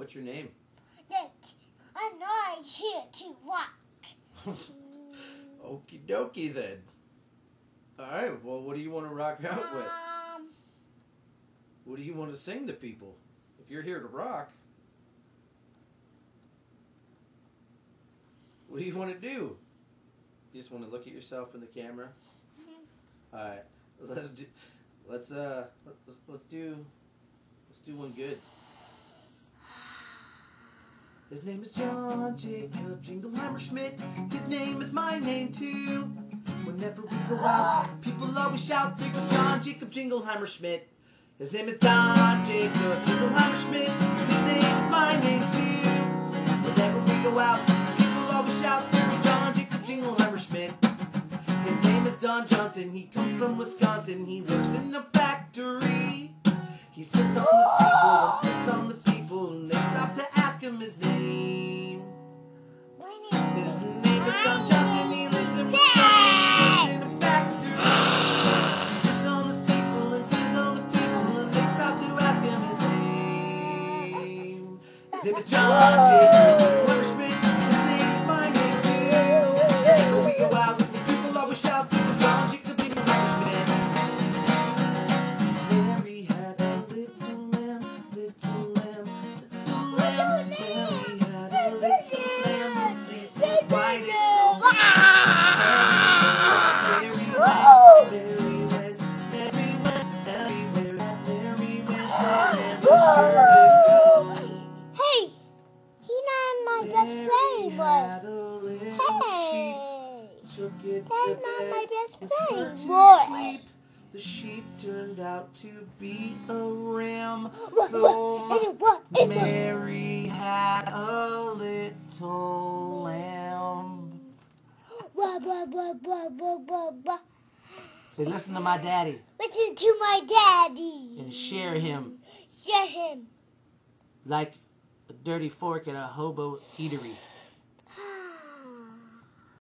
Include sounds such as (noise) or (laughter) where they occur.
What's your name? I'm not here to rock. (laughs) Okie dokie then. All right. Well, what do you want to rock out with? Um, What do you want to sing to people? If you're here to rock, what do you want to do? You just want to look at yourself in the camera. All right. Let's do. Let's uh. Let's let's do. Let's do one good. His name is John Jacob Jingleheimer Schmidt. His name is my name too. Whenever we go out, people always shout, "There goes John Jacob Jingleheimer Schmidt." His name is Don Jacob Jingleheimer Schmidt. His name is my name too. Whenever we go out, people always shout, "There goes John Jacob Jingleheimer Schmidt." His name is Don Johnson. He comes from Wisconsin. He works in a factory. He sits on His name is John it that's to not my best friend, to boy. sleep, the sheep turned out to be a ram. What? What? Boom. Is it what? Mary had a little lamb. what? What? What? What? What? What? What? Say, listen to my daddy Listen to my daddy. and share him Share him. like a dirty fork at a hobo eatery.